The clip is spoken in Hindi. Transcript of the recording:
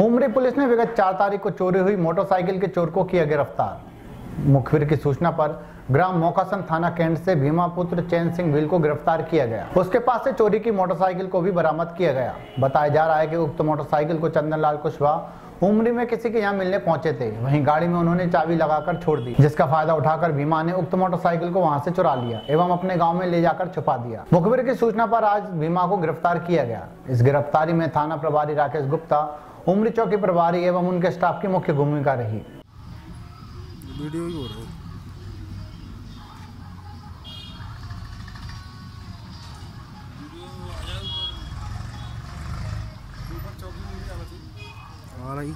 पुलिस ने विगत चार तारीख को चोरी हुई मोटरसाइकिल के चोर को किया गिरफ़्तार मुखबिर की सूचना पर ग्राम मोकासन थाना कैंट से भीमा पुत्र चैन सिंह विल को गिरफ़्तार किया गया। उसके पास से चोरी की मोटरसाइकिल को भी बरामद किया गया। बताया जा रहा है कि उक्त मोटरसाइकिल को चंदनलाल कुशवाहा उमरी में किसी के यहाँ मिलने पहुँचे थे। वहीं गाड़ी में उन्होंने चाबी लगाकर छोड़ दी, जिसका फ़ायदा उठाकर भीमा ने उक्त मोटरसाइकिल को वहाँ से चुरा लिया एवं अपने गाँव में ले जाकर छुपा दिया। मुखबिर की सूचना पर आज भीमा को गिरफ़्तार किया गया। इस गिरफ्तारी में थाना प्रभारी राकेश गुप्ता उमरी चौकी प्रभारी एवं उनके स्टाफ की मुख्य भूमिका रही। वीडियो ही हो रहा है। आ रही